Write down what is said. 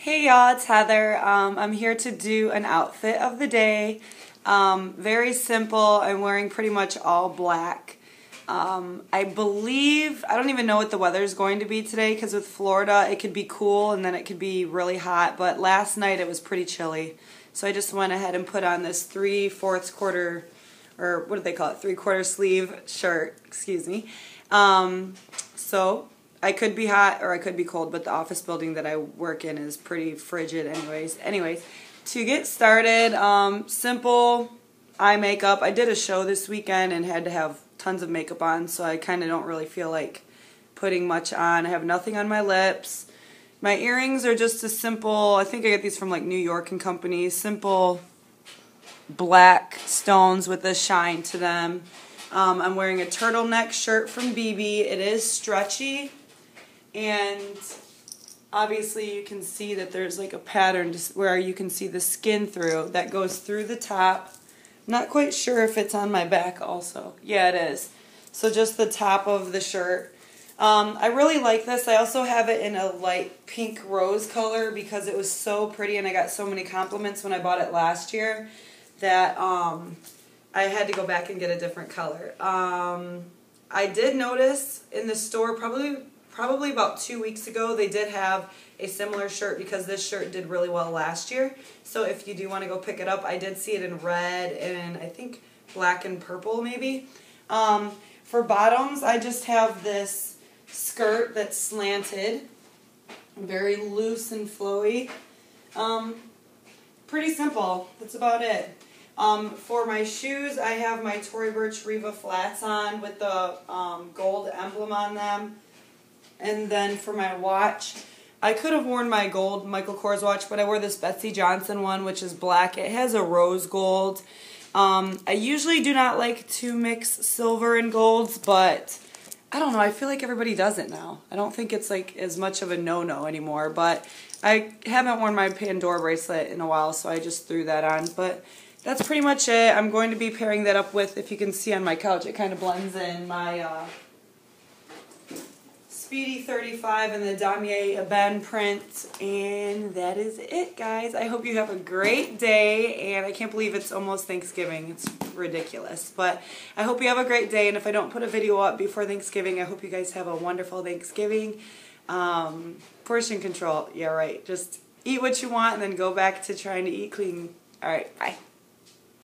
Hey y'all, it's Heather. Um, I'm here to do an outfit of the day. Um, very simple. I'm wearing pretty much all black. Um, I believe, I don't even know what the weather is going to be today because with Florida it could be cool and then it could be really hot, but last night it was pretty chilly. So I just went ahead and put on this 3 fourths quarter, or what do they call it, 3 quarter sleeve shirt, excuse me. Um, so I could be hot or I could be cold, but the office building that I work in is pretty frigid anyways. Anyways, to get started, um, simple eye makeup. I did a show this weekend and had to have tons of makeup on, so I kind of don't really feel like putting much on. I have nothing on my lips. My earrings are just a simple, I think I get these from like New York and Company, simple black stones with a shine to them. Um, I'm wearing a turtleneck shirt from Bebe. It is stretchy and obviously you can see that there's like a pattern where you can see the skin through that goes through the top. not quite sure if it's on my back also. Yeah, it is. So just the top of the shirt. Um, I really like this. I also have it in a light pink rose color because it was so pretty and I got so many compliments when I bought it last year that um, I had to go back and get a different color. Um, I did notice in the store probably probably about two weeks ago they did have a similar shirt because this shirt did really well last year. So if you do want to go pick it up, I did see it in red and I think black and purple maybe. Um, for bottoms, I just have this skirt that's slanted, very loose and flowy. Um, pretty simple. That's about it. Um, for my shoes, I have my Tory Burch Reva flats on with the um, gold emblem on them. And then for my watch, I could have worn my gold Michael Kors watch, but I wore this Betsey Johnson one, which is black. It has a rose gold. Um, I usually do not like to mix silver and golds, but I don't know. I feel like everybody does it now. I don't think it's like as much of a no-no anymore, but I haven't worn my Pandora bracelet in a while, so I just threw that on. But that's pretty much it. I'm going to be pairing that up with, if you can see on my couch, it kind of blends in my... Uh, Speedy 35 and the Damier Ebene print. And that is it, guys. I hope you have a great day. And I can't believe it's almost Thanksgiving. It's ridiculous. But I hope you have a great day. And if I don't put a video up before Thanksgiving, I hope you guys have a wonderful Thanksgiving. Um, portion control. Yeah, right. Just eat what you want and then go back to trying to eat clean. All right, bye.